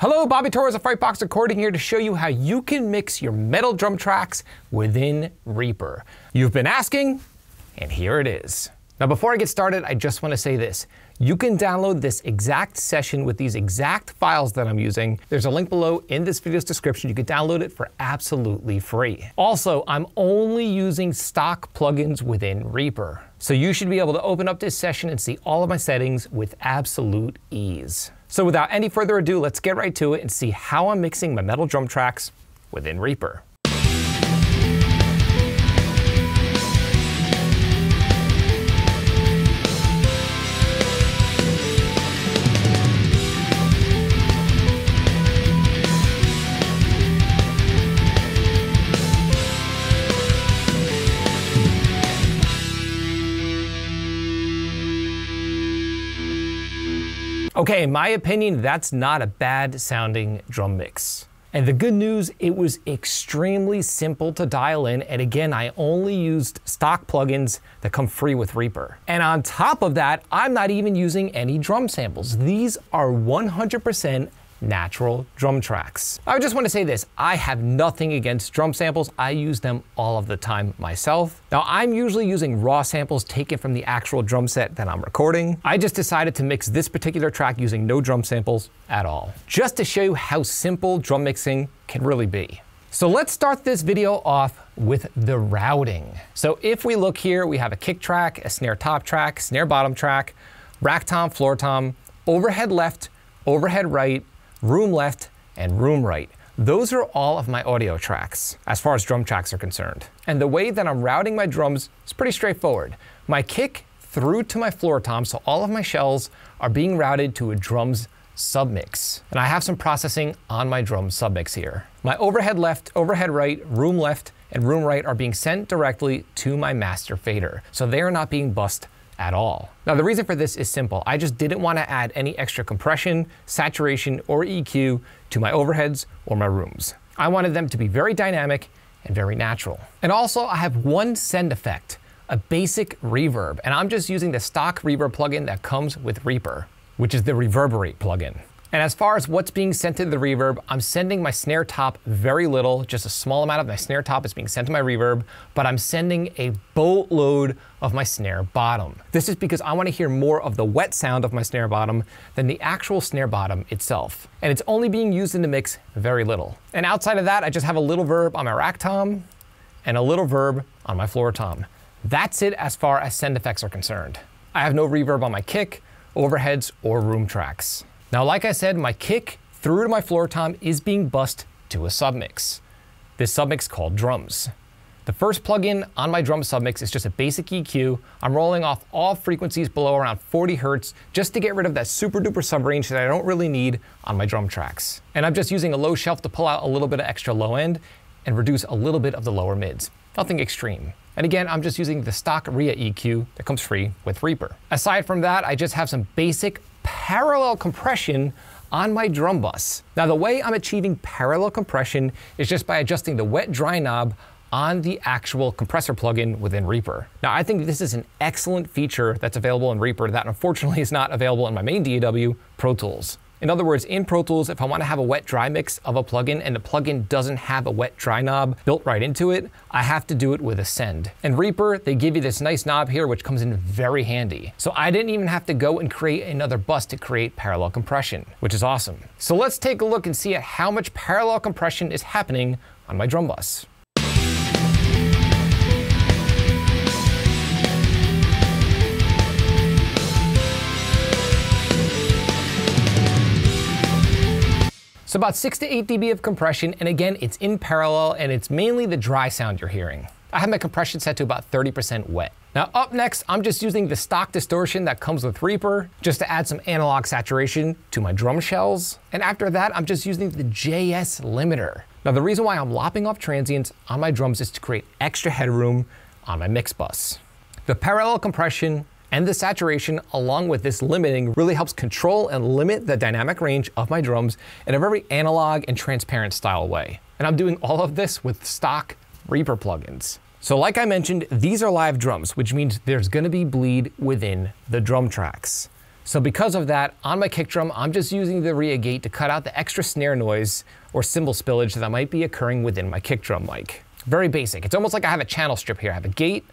Hello, Bobby Torres of Frightbox Recording here to show you how you can mix your metal drum tracks within Reaper. You've been asking, and here it is. Now before I get started, I just want to say this. You can download this exact session with these exact files that I'm using. There's a link below in this video's description. You can download it for absolutely free. Also, I'm only using stock plugins within Reaper. So you should be able to open up this session and see all of my settings with absolute ease. So without any further ado, let's get right to it and see how I'm mixing my metal drum tracks within Reaper. Okay, in my opinion, that's not a bad sounding drum mix. And the good news, it was extremely simple to dial in. And again, I only used stock plugins that come free with Reaper. And on top of that, I'm not even using any drum samples. These are 100% natural drum tracks. I just want to say this, I have nothing against drum samples. I use them all of the time myself. Now I'm usually using raw samples taken from the actual drum set that I'm recording. I just decided to mix this particular track using no drum samples at all, just to show you how simple drum mixing can really be. So let's start this video off with the routing. So if we look here, we have a kick track, a snare top track, snare bottom track, rack tom, floor tom, overhead left, overhead right, room left, and room right. Those are all of my audio tracks, as far as drum tracks are concerned. And the way that I'm routing my drums is pretty straightforward. My kick through to my floor tom, so all of my shells are being routed to a drums submix. And I have some processing on my drum submix here. My overhead left, overhead right, room left, and room right are being sent directly to my master fader. So they are not being bussed at all. Now the reason for this is simple. I just didn't want to add any extra compression, saturation, or EQ to my overheads or my rooms. I wanted them to be very dynamic and very natural. And also I have one send effect, a basic reverb, and I'm just using the stock reverb plugin that comes with Reaper, which is the ReaVerbate plugin. And as far as what's being sent to the reverb, I'm sending my snare top very little, just a small amount of my snare top is being sent to my reverb, but I'm sending a boatload of my snare bottom. This is because I wanna hear more of the wet sound of my snare bottom than the actual snare bottom itself. And it's only being used in the mix very little. And outside of that, I just have a little verb on my rack tom and a little verb on my floor tom. That's it as far as send effects are concerned. I have no reverb on my kick, overheads, or room tracks. Now, like I said, my kick through to my floor tom is being bussed to a submix. This submix called drums. The first plugin on my drum submix is just a basic EQ. I'm rolling off all frequencies below around 40 hertz just to get rid of that super duper sub range that I don't really need on my drum tracks. And I'm just using a low shelf to pull out a little bit of extra low end and reduce a little bit of the lower mids. Nothing extreme. And again, I'm just using the stock ReaEQ that comes free with Reaper. Aside from that, I just have some basic parallel compression on my drum bus. Now the way I'm achieving parallel compression is just by adjusting the wet dry knob on the actual compressor plugin within Reaper. Now I think this is an excellent feature that's available in Reaper that unfortunately is not available in my main DAW, Pro Tools. In other words, in Pro Tools, if I want to have a wet dry mix of a plugin and the plugin doesn't have a wet dry knob built right into it, I have to do it with a send. In Reaper, they give you this nice knob here, which comes in very handy. So I didn't even have to go and create another bus to create parallel compression, which is awesome. So let's take a look and see at how much parallel compression is happening on my drum bus. So about 6 to 8 dB of compression, and again, it's in parallel, and it's mainly the dry sound you're hearing. I have my compression set to about 30% wet. Now up next, I'm just using the stock distortion that comes with Reaper, just to add some analog saturation to my drum shells. And after that, I'm just using the JS limiter. Now the reason why I'm lopping off transients on my drums is to create extra headroom on my mix bus. The parallel compression and the saturation along with this limiting really helps control and limit the dynamic range of my drums in a very analog and transparent style way. And I'm doing all of this with stock Reaper plugins. So like I mentioned, these are live drums, which means there's gonna be bleed within the drum tracks. So because of that, on my kick drum, I'm just using the ReaGate to cut out the extra snare noise or cymbal spillage that might be occurring within my kick drum mic. Very basic. It's almost like I have a channel strip here. I have a gate,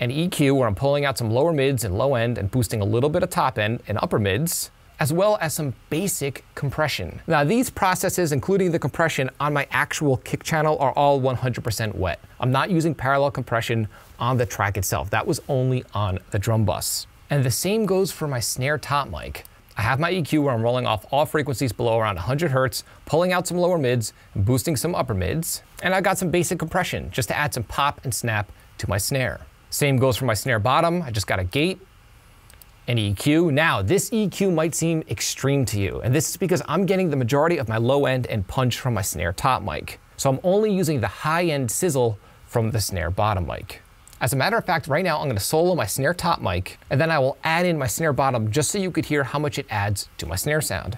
an EQ where I'm pulling out some lower mids and low end and boosting a little bit of top end and upper mids, as well as some basic compression. Now these processes, including the compression on my actual kick channel are all 100% wet. I'm not using parallel compression on the track itself. That was only on the drum bus. And the same goes for my snare top mic. I have my EQ where I'm rolling off all frequencies below around 100 hertz, pulling out some lower mids, and boosting some upper mids. And I've got some basic compression just to add some pop and snap to my snare. Same goes for my snare bottom. I just got a gate, an EQ. Now, this EQ might seem extreme to you, and this is because I'm getting the majority of my low end and punch from my snare top mic. So I'm only using the high end sizzle from the snare bottom mic. As a matter of fact, right now I'm gonna solo my snare top mic, and then I will add in my snare bottom just so you could hear how much it adds to my snare sound.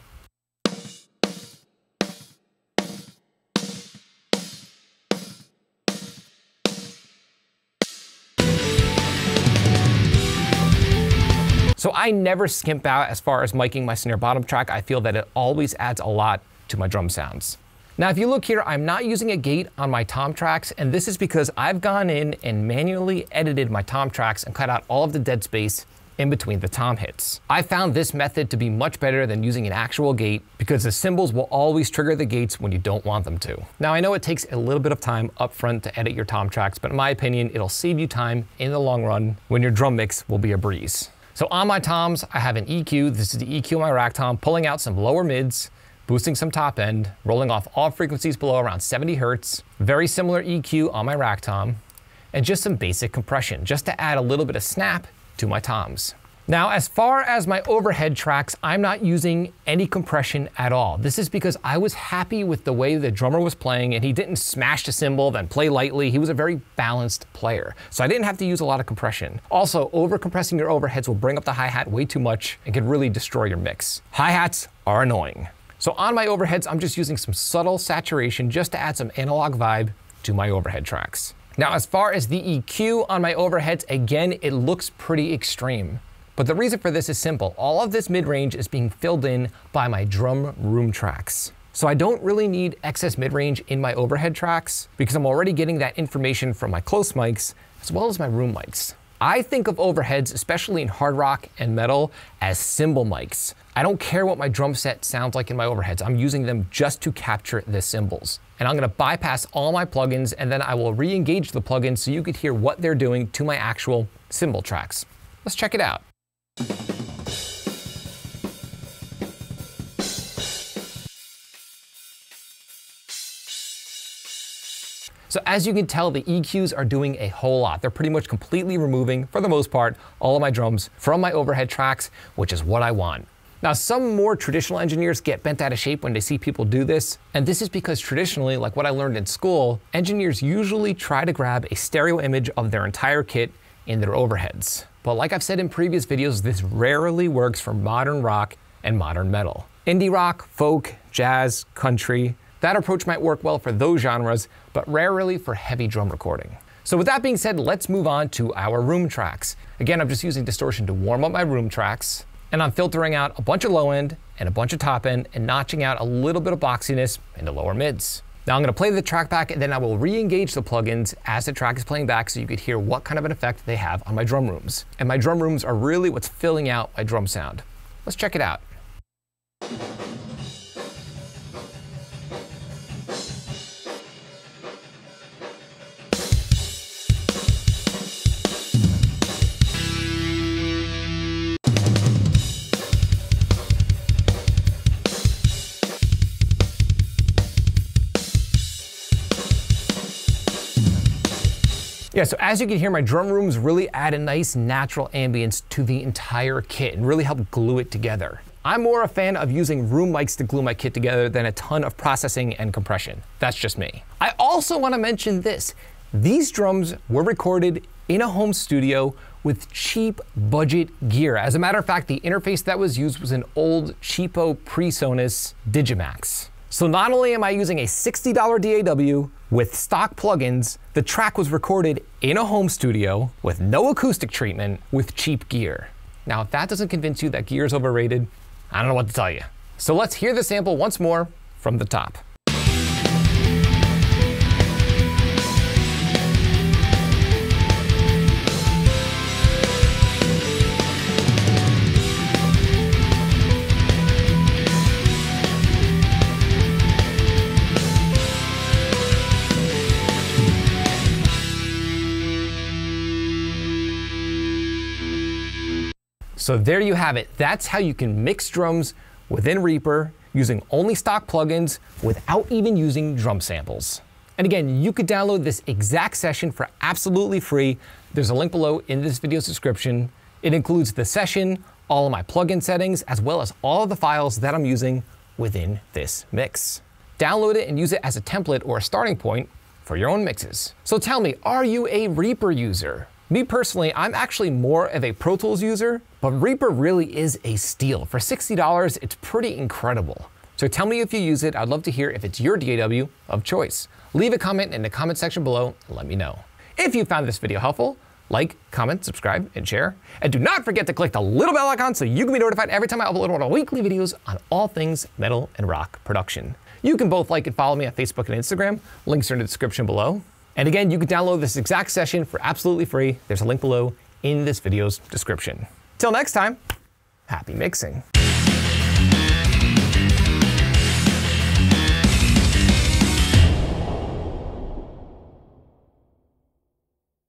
So I never skimp out as far as miking my snare bottom track. I feel that it always adds a lot to my drum sounds. Now, if you look here, I'm not using a gate on my tom tracks, and this is because I've gone in and manually edited my tom tracks and cut out all of the dead space in between the tom hits. I found this method to be much better than using an actual gate because the cymbals will always trigger the gates when you don't want them to. Now I know it takes a little bit of time up front to edit your tom tracks, but in my opinion, it'll save you time in the long run when your drum mix will be a breeze. So on my toms, I have an EQ. This is the EQ on my rack tom, pulling out some lower mids, boosting some top end, rolling off all frequencies below around 70 hertz. Very similar EQ on my rack tom, and just some basic compression, just to add a little bit of snap to my toms. Now, as far as my overhead tracks, I'm not using any compression at all. This is because I was happy with the way the drummer was playing and he didn't smash the cymbal, then play lightly. He was a very balanced player. So I didn't have to use a lot of compression. Also, over-compressing your overheads will bring up the hi-hat way too much and can really destroy your mix. Hi-hats are annoying. So on my overheads, I'm just using some subtle saturation just to add some analog vibe to my overhead tracks. Now, as far as the EQ on my overheads, again, it looks pretty extreme. But the reason for this is simple. All of this mid-range is being filled in by my drum room tracks. So I don't really need excess mid-range in my overhead tracks because I'm already getting that information from my close mics as well as my room mics. I think of overheads, especially in hard rock and metal, as cymbal mics. I don't care what my drum set sounds like in my overheads. I'm using them just to capture the cymbals. And I'm gonna bypass all my plugins and then I will re-engage the plugins so you could hear what they're doing to my actual cymbal tracks. Let's check it out. So as you can tell, the EQs are doing a whole lot. They're pretty much completely removing, for the most part, all of my drums from my overhead tracks, which is what I want. Now, some more traditional engineers get bent out of shape when they see people do this, and this is because traditionally, like what I learned in school, engineers usually try to grab a stereo image of their entire kit in their overheads. But like I've said in previous videos, this rarely works for modern rock and modern metal. Indie rock, folk, jazz, country, that approach might work well for those genres, but rarely for heavy drum recording. So with that being said, let's move on to our room tracks. Again, I'm just using distortion to warm up my room tracks, and I'm filtering out a bunch of low end and a bunch of top end and notching out a little bit of boxiness in the lower mids. Now I'm gonna play the track back and then I will re-engage the plugins as the track is playing back so you could hear what kind of an effect they have on my drum rooms. And my drum rooms are really what's filling out my drum sound. Let's check it out. Yeah, so as you can hear, my drum rooms really add a nice natural ambience to the entire kit and really help glue it together. I'm more a fan of using room mics to glue my kit together than a ton of processing and compression. That's just me. I also want to mention this. These drums were recorded in a home studio with cheap budget gear. As a matter of fact, the interface that was used was an old cheapo PreSonus Digimax. So not only am I using a $60 DAW with stock plugins, the track was recorded in a home studio with no acoustic treatment with cheap gear. Now, if that doesn't convince you that gear is overrated, I don't know what to tell you. So let's hear the sample once more from the top. So there you have it. That's how you can mix drums within Reaper using only stock plugins without even using drum samples. And again, you could download this exact session for absolutely free. There's a link below in this video's description. It includes the session, all of my plugin settings, as well as all of the files that I'm using within this mix. Download it and use it as a template or a starting point for your own mixes. So tell me, are you a Reaper user? Me personally, I'm actually more of a Pro Tools user, but Reaper really is a steal. For $60, it's pretty incredible. So tell me if you use it. I'd love to hear if it's your DAW of choice. Leave a comment in the comment section below and let me know. If you found this video helpful, like, comment, subscribe, and share. And do not forget to click the little bell icon so you can be notified every time I upload one of my weekly videos on all things metal and rock production. You can both like and follow me on Facebook and Instagram. Links are in the description below. And again, you can download this exact session for absolutely free. There's a link below in this video's description. Till next time, happy mixing.